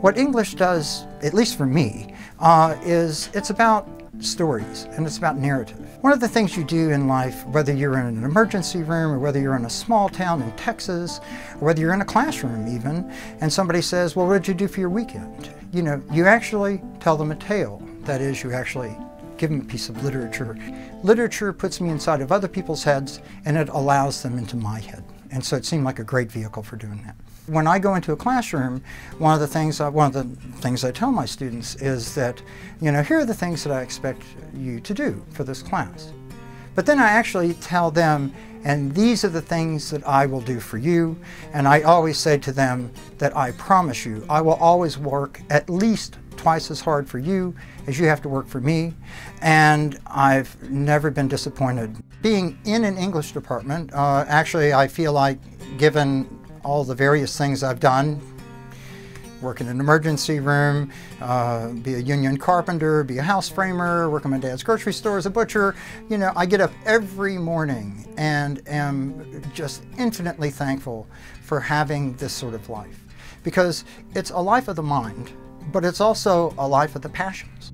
What English does, at least for me, uh, is it's about stories and it's about narrative. One of the things you do in life, whether you're in an emergency room or whether you're in a small town in Texas, or whether you're in a classroom even, and somebody says, well, what did you do for your weekend? You know, you actually tell them a tale. That is, you actually give them a piece of literature. Literature puts me inside of other people's heads and it allows them into my head. And so it seemed like a great vehicle for doing that. When I go into a classroom, one of the things I, one of the things I tell my students is that, you know, here are the things that I expect you to do for this class. But then I actually tell them, and these are the things that I will do for you. And I always say to them that I promise you, I will always work at least twice as hard for you as you have to work for me, and I've never been disappointed. Being in an English department, uh, actually I feel like given all the various things I've done, work in an emergency room, uh, be a union carpenter, be a house framer, work in my dad's grocery store as a butcher. You know, I get up every morning and am just infinitely thankful for having this sort of life because it's a life of the mind but it's also a life of the passions.